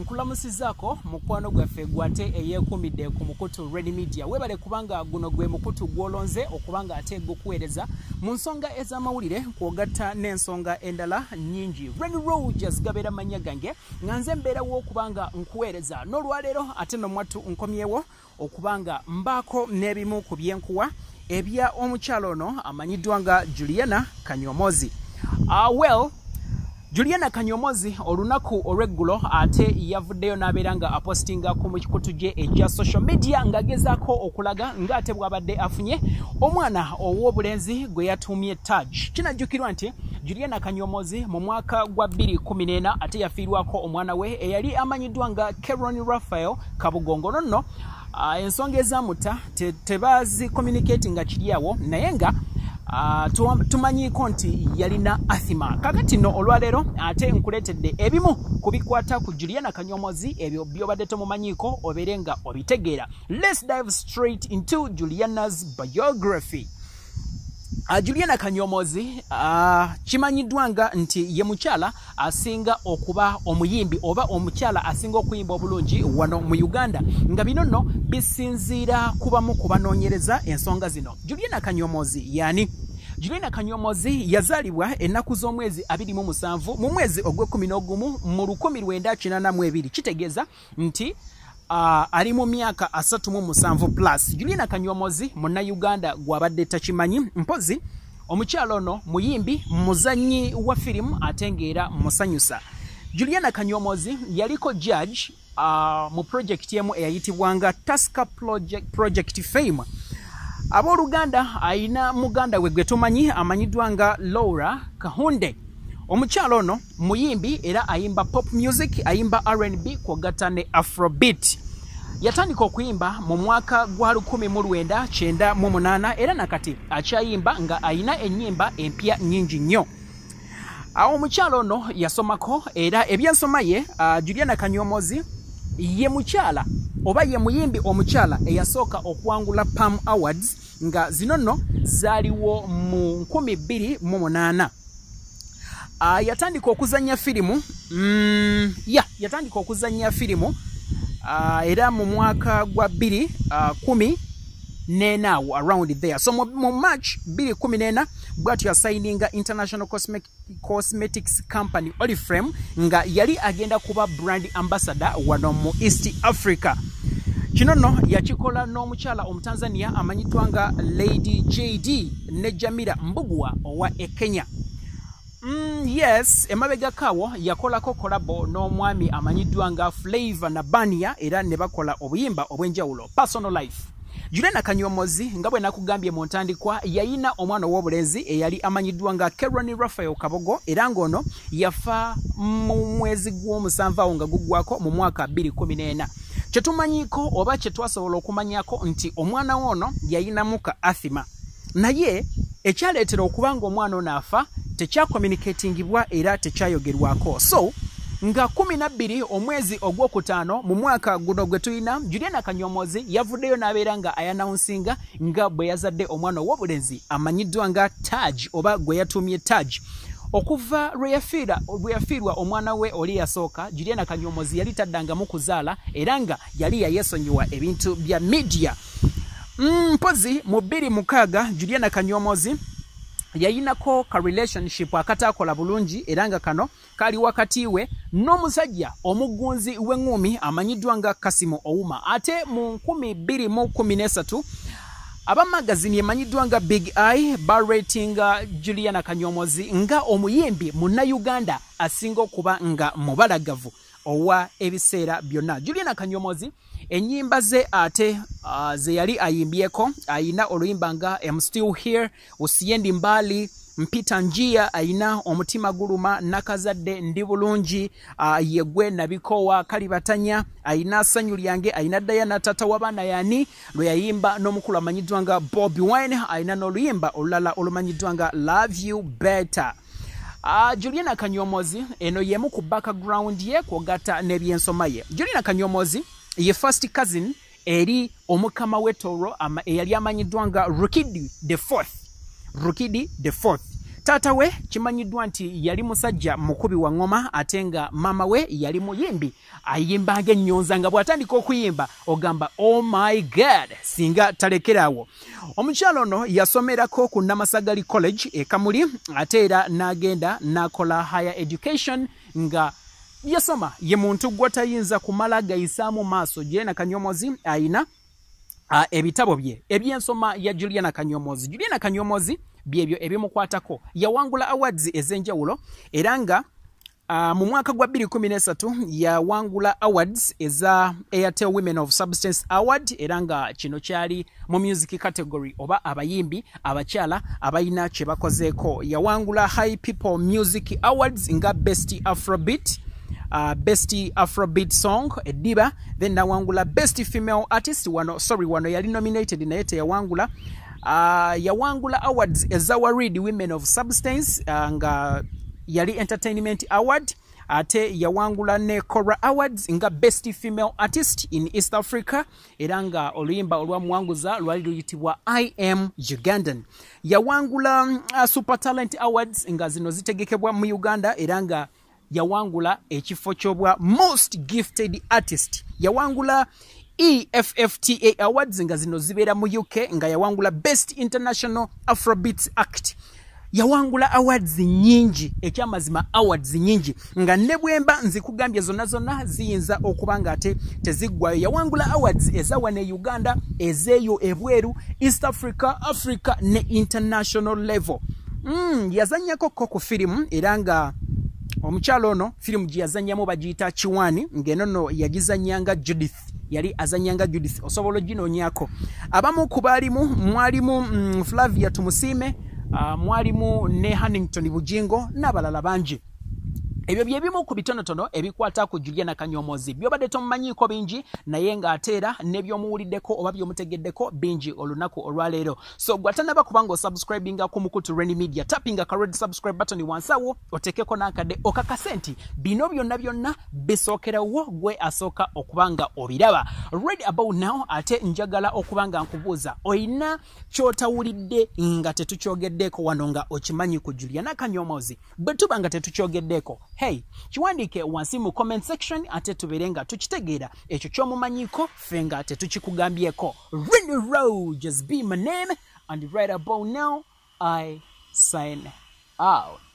nkulamusizaako mukwano gwaffe gwate eyeekumidde ku mukutu red media. Weebale kubanga guno gwe mukutu gw'olonze okubanga ate gukuweereza mu nsonga ez'amawulire kwogatta n'ensonga endala nnyingi. Red rogers gabeera mannya gange nga nze mbeerawo okubanga nkuweereza. N'olwaleero ate nomwattu nkomyewo okubanga mbaako n'ebimu ku byenkuwa ebya omukyalo ono amanyiddwa nga juliana kanyomozi uh, well juliana kanyomozi olunaku olweggulo ate yavuddeyo n'abeera nga apostinga ku mikutu gye egya social media ng'agezaako okulaga ng'ate bw'abadde afunye omwana ow'obulenzi gwe yatuumye taj. Kinajjukirwa nti juliana kanyomozi mu mwaka gwa 214 ate yafiirwako omwana we eyali amanyiddwa nga caron raphael kabugongo. Nno ensonga ezamutta tebazi te communicati nga kiri awo naye nga tumanyiiko nti yalina athima kakati nno olwaleero ate nkuleetedde ebimu ku bikwata ku juliana kanyomozi ebyo byobadde tomumanyiiko obeere nga obitegeera. Lets dive straight into juliana's biography juliana kanyomozi kimanyiddwa nga nti ye mukyala asinga okuba omuyimbi oba omukyala asinga okuyimba obulungi wano mu uganda. Nga bino nno bisinziira kubamu kubanoonyereza ensonga zino. Juliana kanyomozi yani? Juliana kanyomozi yazaalibwa ennaku z'omwezi 27 mu mwezi ogw'e11 mu 1982 kitegeeza nti ali mu myaka 37 plus juliana kanyomozi munnayuganda gwabadde takimanyi mpozi omukyalo ono muyimbi muzanyi wa firimu ate ngaera musanyusa. Juliana kanyomozi yaliko judge uh, mu projekiti emu eyayitibwanga taska project, project fame. Abooluganda ayina muganda we gwe tumanyi amanyiddwa nga laura kahunde omukyalo ono muyimbi era ayimba pop music ayimba rnb kwogatta ne afrobeat. Yatandika okuyimba mu mwaka gwa 1998 era nakati akyayimba nga ayina ennyimba empya nnyingi nnyo. Awo omukyalo ono yasomako era ebyensoma ye uh, juliana kanyomozi ye mukyala oba ye muyimbi omukyala eyasooka okuwangula pam awards nga zino nno zaaliwo mu 28 uh, yatandika okuzanya firimu. Mm, ya yatandika okuzanya firimu. Uh, era mu mwaka gwa 2 uh, nenaawo around there. So mu, march 214 bwatyo yasayininga international Cosme cosmetics company oliframe nga yali agenda kuba brand ambassador wano mu east africa. Kino nno yakikola n'omukyala omutanzania amanyiddwa nga lady jd ne jamira mbugwa owa ekenya yes emabega kaawo yakolako kolabo n'omwami amanyiddwa nga flavor na bania era ne bakola obuyimba obw'enjawulo personal life. Juliana kanyomozi nga bwe nakugambye mu ntandikwa yayina omwana ow'obulenzi eyali amanyiddwa nga caron raphael kabogo era ng'ono yafa mu mwezi gw'omusanvu awo nga guggwako mu mwaka 214 kyetumanyiiko oba kyetwasobola okumanyako nti omwana w'ono yayinamu ka athima. Naye ekyaleetera okuba nga omwana ono afa tekyakomunikatingibwa era tekyayogerwako. So nga 12 omwezi ogwokutaano mu mwaka guno gwe tulina juliana kanyomozi yavuddeyo n'abeera nga ayanawunsinga nga bwe yazadde omwana ow'obulenzi amanyiddwa nga taj oba gwe yatuumye taj. Okuva lwe yafiirwa omwana we oli yasooka juliana kanyomozi yali taddangamu kuzaala era nga yali yayesonyiwa ebintu bya midiya mpozi mm, mu 26 juliana kanyomozi yayinako ka relationship akataakola bulungi era nga kano kali wakati we n'omusajja omugunzi w'eŋŋumi amanyiddwa nga kasimu ouma. Ate mu 2013 abamagazini emanyiddwa nga big eye baratinga juliana kanyomozi nga omuyimbi munnayuganda asinga okuba nga mubalagavu owa ebiseera byonna. Juliana kanyomozi ennyimba ze ate uh, ze yali ayimbyeko ayina oluyimba nga am still here usiendi mbali mpita njia ayina omutima guluma nakazadde ndi bulungi uh, yegwe nabikowa kalibatanya ayina ssanyu lyange ayina dayana tata w'abaana yani lwe yayimba n'omukulu amanyiddwa nga bobi wine ayina n'oluyimba olulala olumanyiddwa nga love you better. Uh, juliana kanyomozi eno yemu ku background ye kwogatta n'ebyensoma ye. Juliana kanyomozi ye first cousin eri omukama w'etoro eyali amanyiddwa nga rukidi the fourth. Rukidi the fourth. Taata we kimanyiddwa nti yali musajja mukubi wa ngoma ate nga maama we yali muyimbi. Ayimbanga ennyonza nga bw'atandika okuyimba ogamba oh my god singa talekeraawo omukyalo ono yasomerako ku namasagali college ekamuli ate era n'agenda n'akola higher education nga yasoma ye muntu gw'atayinza kumala gayisaamu maaso juliana kanyomozi ayina uh, ebitabo bye ebyensoma ya juliana kanyomozi juliana kanyomozi byebyo ebimukwatako yawangula awards ez'enjawulo era nga uh, mu mwaka gwa 2013 yawangula awards eza airtel women of substance award era nga kino kyali mu music category oba abayimbi abakyala abalina kye bakozeeko. Yawangula high people music awards nga best afrobeat uh, best afrobeat song ediba then nawangula best female artist wano sorry wano yali nominated naye teyawangula. Uh, yawangula awards ezawarid women of substance uh, nga yali entertainment award ate yawangula ne cora awards nga best female artist in east africa era nga oluyimba olwamuwanguza lwali luyitibwa i am ugandan. Yawangula uh, super talent awards nga zino zitegekebwa mu uganda era nga yawangula ekifo ky'obwa most gifted artist. Yawangula effta awards nga zino zibeera mu uk nga yawangula best international afrobeats act. Yawangula awards nyingi ekyamazima awards nyingi nga ne bwemba nzikugambye zonna zonna ziyinza okuba nga ate teziggwayo. Yawangula awards ezawa ne uganda ezeeyo ebweru east africa africa ne international level. Mm, yazanyako ko ku firimu era nga omukyalo ono firimu gye yazannyamu bagiyita kiwaani ng'eno nno yagizannyanga judith yali azanyanga judith. Osobola oginoonyako abamu ku baalimu mwalimu mm, flavia tumusiime uh, mwalimu ne hannington bujingo n'abalala bangi ebyo byebimu ku bitonotono ebikwata ku juliana kanyomozi byobadde tomumanyiiko bingi naye ng'ate era nebyomuwuliddeko oba byomutegeddeko bingi olunaku olwaleero. So gwatanaba kubanga osubscribinga ku mukutu reni media tappinga ka red subscribe button wansi awo oteekeko n'akadde okakase nti bino byonna byonna bisookerawo gwe asooka okuba nga obiraba. Red about now ate njagala okuba nga nkubuuza olina kyotawulidde nga tetukyogeddeko wano nga okimanyi ku juliana kanyomozi bwe tuba nga tetukyogeddeko hey kiwandiike wansi mu comment section ate tubeere nga tukitegeera ekyo ky'omumanyiko ffe nga tetukikugambyeko ren row just be my name and right about now i sign out